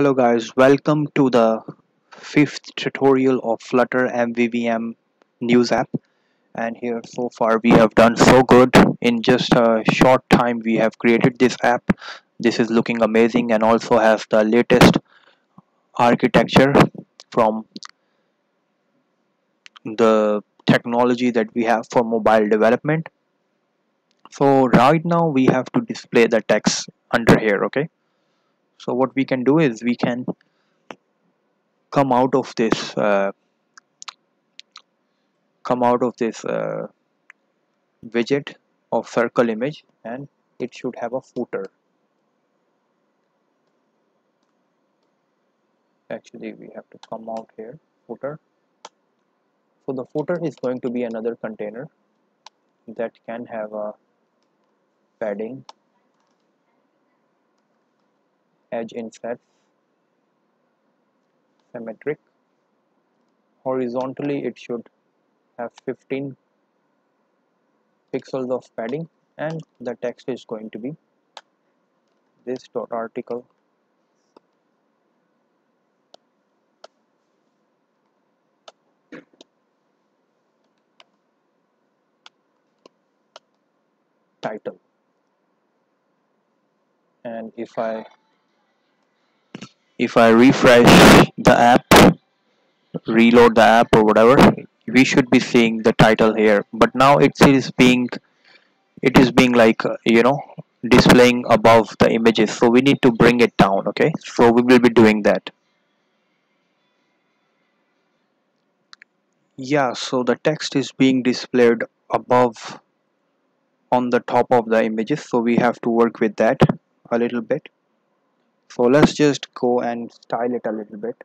Hello guys, welcome to the fifth tutorial of Flutter MVVM news app. And here so far we have done so good. In just a short time we have created this app. This is looking amazing and also has the latest architecture from the technology that we have for mobile development. So right now we have to display the text under here okay so what we can do is we can come out of this uh, come out of this uh, widget of circle image and it should have a footer. Actually we have to come out here footer. So the footer is going to be another container that can have a padding edge insets symmetric. Horizontally it should have 15 pixels of padding and the text is going to be this dot article. Title. And if I if I refresh the app reload the app or whatever we should be seeing the title here. But now it is being it is being like uh, you know displaying above the images. So we need to bring it down okay? So we will be doing that. Yeah so the text is being displayed above on the top of the images. So we have to work with that a little bit so let's just go and style it a little bit.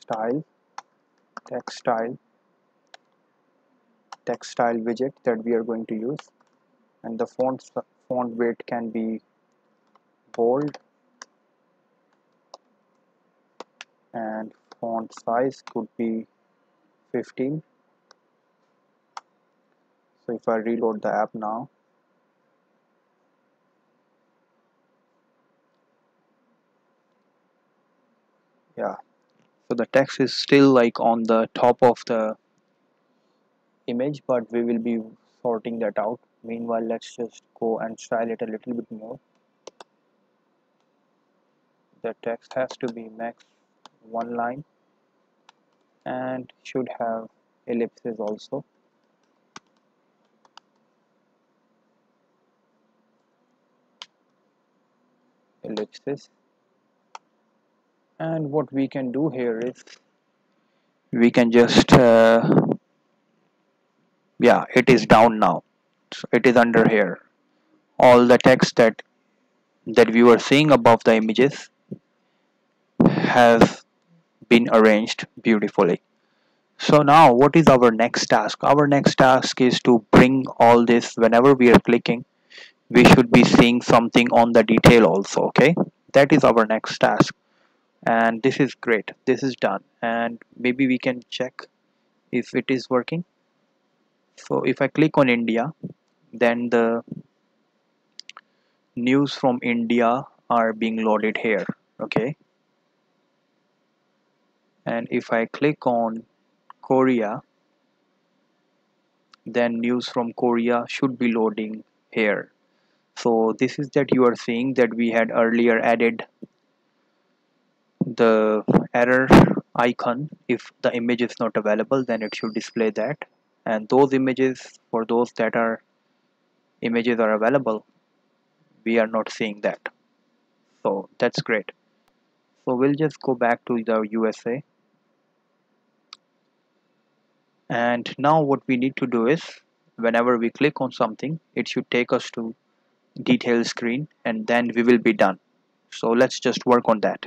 Style text style text style widget that we are going to use. And the font font weight can be bold and font size could be 15 so if I reload the app now yeah. So the text is still like on the top of the image but we will be sorting that out. Meanwhile let's just go and style it a little bit more. The text has to be max one line and should have ellipses also. Ellipsis and what we can do here is we can just uh, yeah it is down now. So it is under here. All the text that that we were seeing above the images has been arranged beautifully. So now what is our next task? Our next task is to bring all this. Whenever we are clicking we should be seeing something on the detail also okay? That is our next task and this is great. This is done. And maybe we can check if it is working. So if I click on India then the news from India are being loaded here. Okay. And if I click on Korea then news from Korea should be loading here. So this is that you are seeing that we had earlier added the error icon. If the image is not available then it should display that. And those images for those that are images are available we are not seeing that. So that's great. So we'll just go back to the USA and now what we need to do is whenever we click on something it should take us to detail screen and then we will be done. So let's just work on that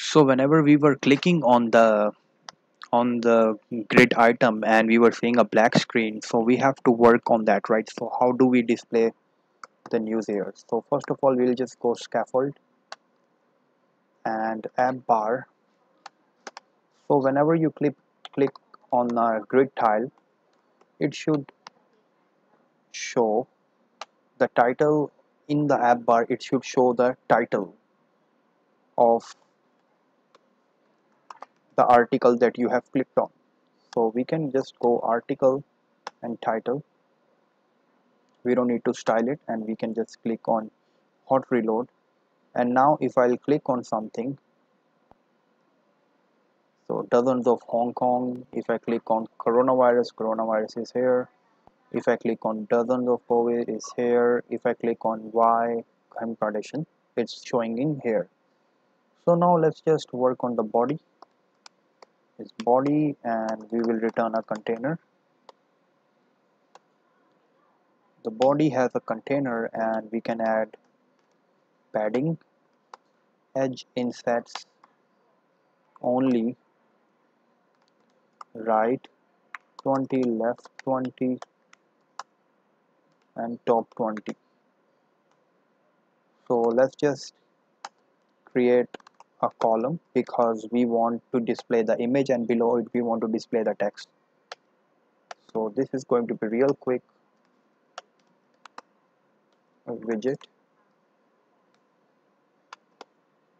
so whenever we were clicking on the on the grid item and we were seeing a black screen so we have to work on that right? So how do we display the news here? So first of all we'll just go scaffold and app bar. So whenever you click click on a grid tile it should show the title. In the app bar it should show the title of the article that you have clicked on. So we can just go article and title. We don't need to style it and we can just click on hot reload. And now if I'll click on something so dozens of Hong Kong if I click on coronavirus coronavirus is here. If I click on dozens of COVID is here. If I click on Y Kim Kardashian it's showing in here. So now let's just work on the body is body and we will return a container. The body has a container and we can add padding edge insets only right 20 left 20 and top 20 so let's just create a column because we want to display the image and below it we want to display the text. So this is going to be real quick. A widget.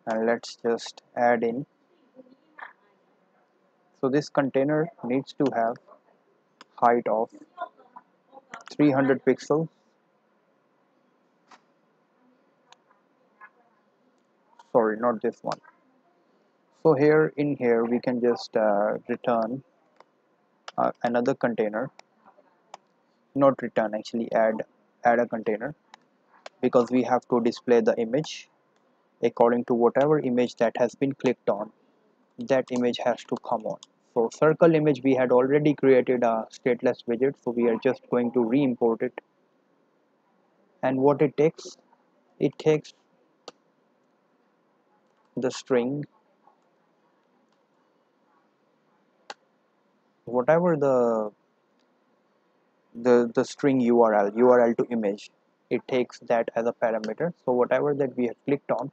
And let's just add in. So this container needs to have height of 300 pixels sorry not this one. So here in here we can just uh, return uh, another container. Not return actually add add a container. Because we have to display the image according to whatever image that has been clicked on. That image has to come on. So circle image we had already created a stateless widget. So we are just going to re-import it. And what it takes? It takes the string. Whatever the the the string url url to image it takes that as a parameter. So whatever that we have clicked on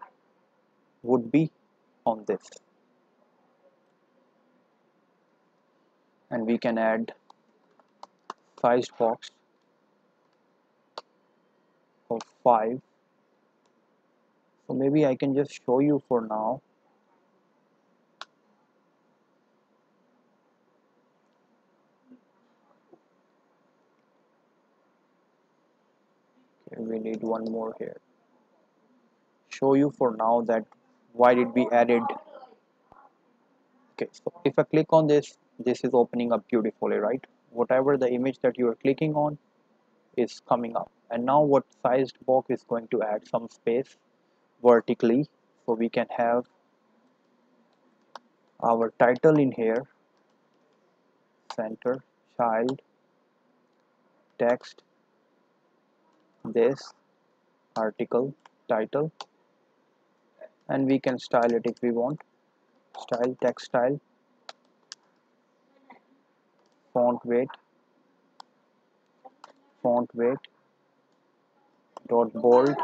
would be on this. And we can add sized box of 5 so maybe I can just show you for now. Okay we need one more here. Show you for now that why did we added. Okay so if I click on this this is opening up beautifully right? Whatever the image that you are clicking on is coming up. And now what sized box is going to add some space vertically so we can have our title in here center child text this article title and we can style it if we want. Style text style font weight font weight dot bold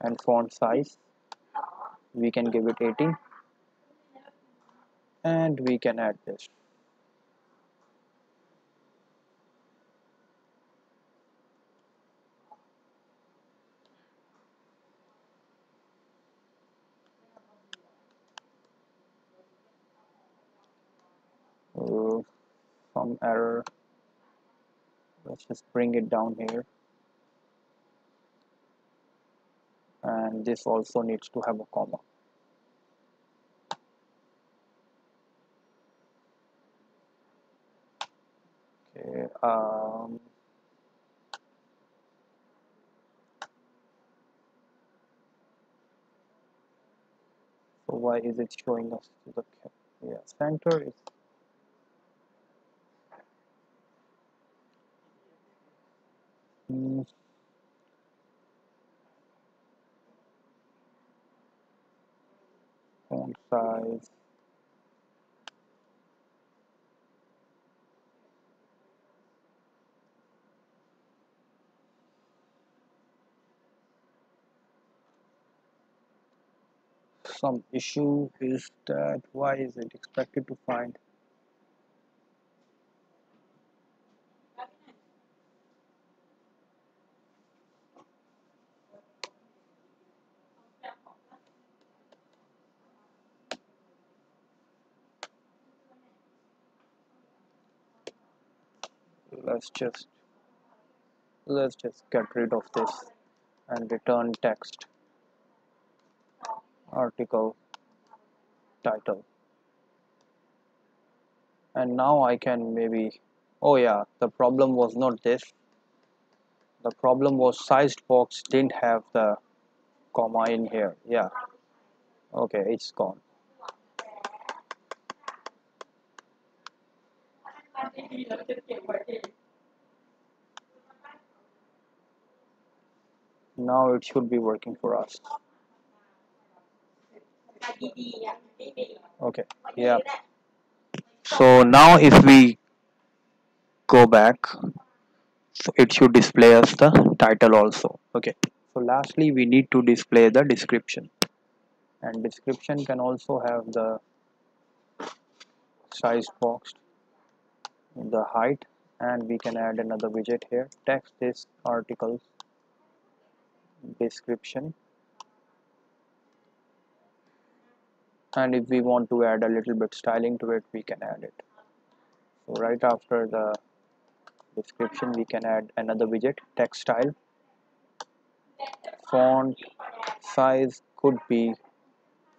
and font size. We can give it 18 and we can add this. Some error. Let's just bring it down here and this also needs to have a comma. Okay um, so why is it showing us to the yeah center is mm, font size. Some issue is that why is it expected to find let's just let's just get rid of this and return text article title. And now I can maybe oh yeah the problem was not this. The problem was sized box didn't have the comma in here. Yeah. Okay it's gone now it should be working for us. Okay yeah. So now if we go back so it should display us the title also. Okay so lastly we need to display the description. And description can also have the size box the height and we can add another widget here. Text this articles description. And if we want to add a little bit styling to it we can add it. So right after the description we can add another widget text style font size could be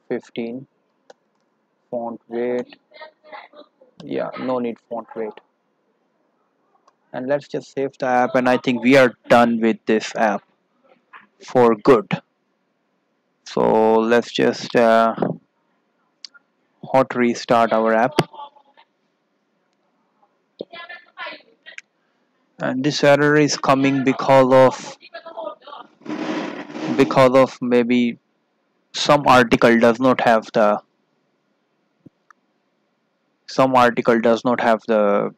15 font weight. Yeah no need font weight. And let's just save the app and I think we are done with this app for good. So let's just uh, hot restart our app. And this error is coming because of because of maybe some article does not have the some article does not have the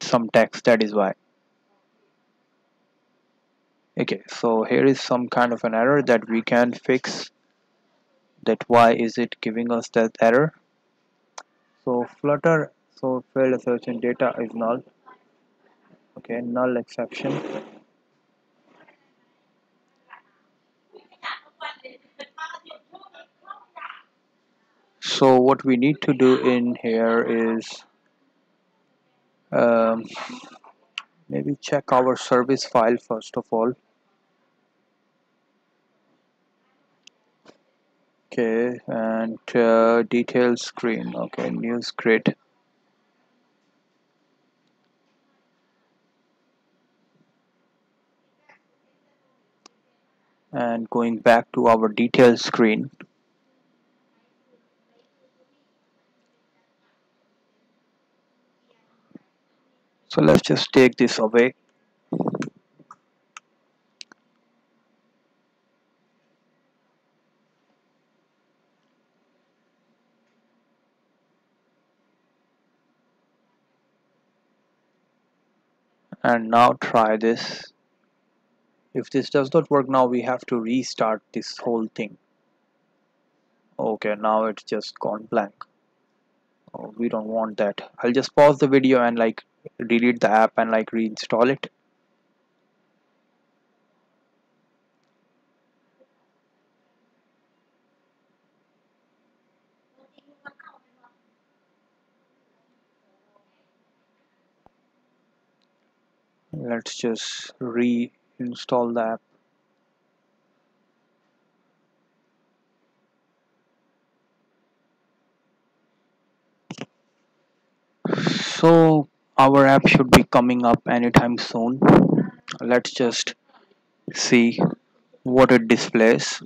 some text that is why okay so here is some kind of an error that we can fix. That why is it giving us that error? So flutter so failed assertion data is null. Okay null exception. So what we need to do in here is um, maybe check our service file first of all. Okay and uh, detail screen. Okay news grid. And going back to our detail screen so let's just take this away. And now try this. If this does not work now we have to restart this whole thing. Okay now it's just gone blank. Oh, we don't want that. I'll just pause the video and like delete the app and like reinstall it? Let's just reinstall the app. So our app should be coming up anytime soon. Let's just see what it displays.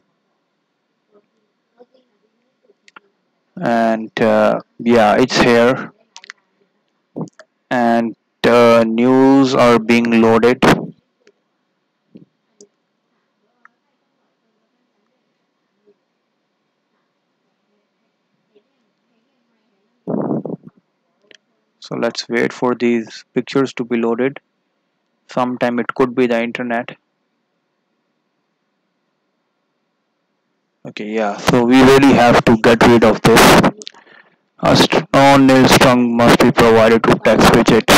And uh, yeah it's here. And uh, news are being loaded so let's wait for these pictures to be loaded. Sometime it could be the internet. Okay yeah so we really have to get rid of this. A non-null string must be provided to text widget.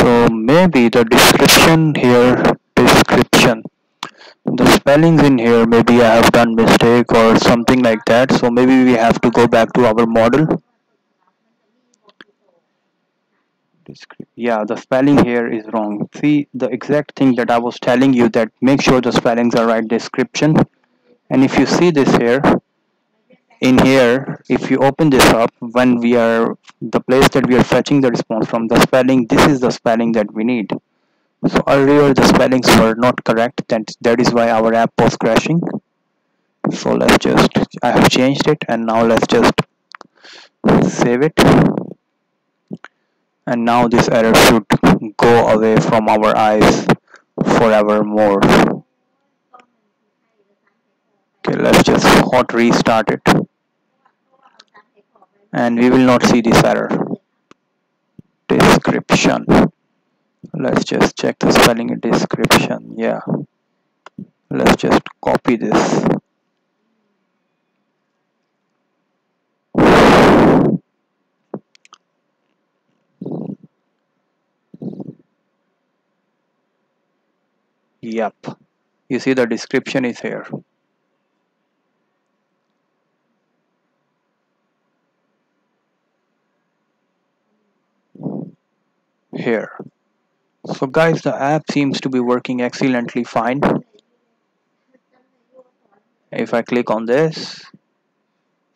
So maybe the description here description. The spellings in here maybe I have done mistake or something like that. So maybe we have to go back to our model Yeah the spelling here is wrong. See the exact thing that i was telling you that make sure the spellings are right description. And if you see this here in here if you open this up when we are the place that we are fetching the response from the spelling this is the spelling that we need. So earlier the spellings were not correct that that is why our app was crashing. So let's just i have changed it and now let's just save it and now this error should go away from our eyes forevermore. Okay let's just hot restart it. And we will not see this error. Description. Let's just check the spelling description. Yeah. Let's just copy this yep you see the description is here. Here. So guys the app seems to be working excellently fine. If I click on this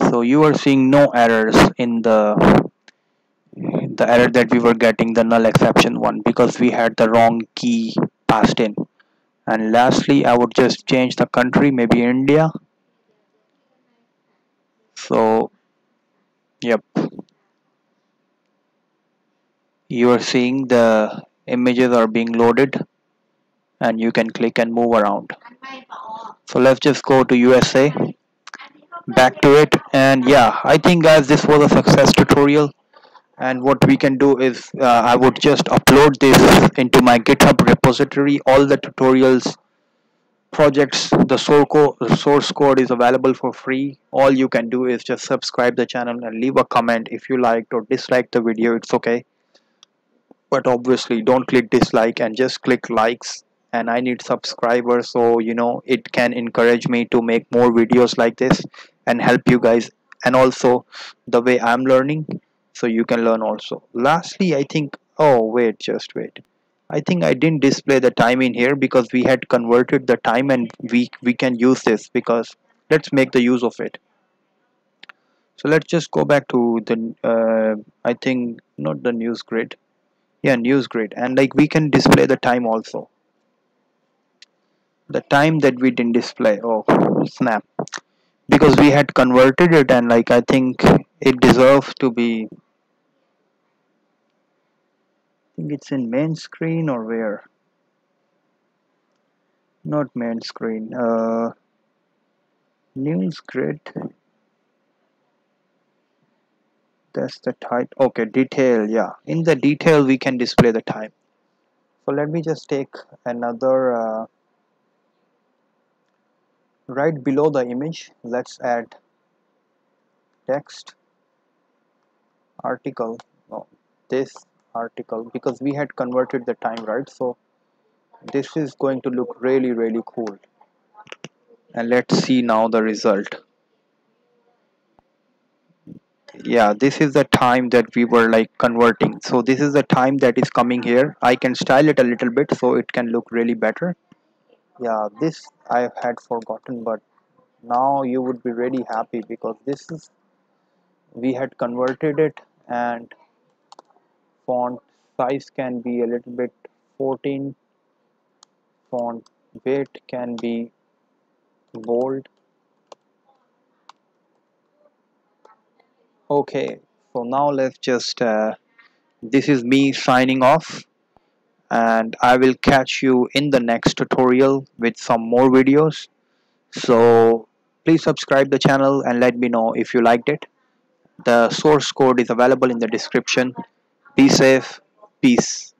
so you are seeing no errors in the the error that we were getting the null exception one because we had the wrong key passed in and lastly I would just change the country maybe India. So yep. You are seeing the images are being loaded and you can click and move around. So let's just go to USA back to it and yeah I think guys this was a success tutorial and what we can do is uh, I would just upload this into my github repository. All the tutorials projects the source code is available for free. All you can do is just subscribe the channel and leave a comment if you liked or disliked the video. It's okay. But obviously don't click dislike and just click likes. And I need subscribers so you know it can encourage me to make more videos like this and help you guys. And also the way I'm learning so you can learn also. Lastly I think oh wait just wait. I think I didn't display the time in here because we had converted the time and we we can use this because let's make the use of it. So let's just go back to the uh, I think not the news grid. Yeah news grid. And like we can display the time also. The time that we didn't display. Oh snap. Because we had converted it and like I think it deserves to be think it's in main screen or where? Not main screen uh news grid. That's the type okay detail yeah. In the detail we can display the time so let me just take another uh, right below the image let's add text article. Oh, this article because we had converted the time right? So this is going to look really really cool. And let's see now the result. Yeah this is the time that we were like converting. So this is the time that is coming here. I can style it a little bit so it can look really better. Yeah this I had forgotten but now you would be really happy because this is we had converted it and font size can be a little bit 14 font weight can be bold. Okay so now let's just uh, this is me signing off and I will catch you in the next tutorial with some more videos. So please subscribe the channel and let me know if you liked it. The source code is available in the description be safe. Peace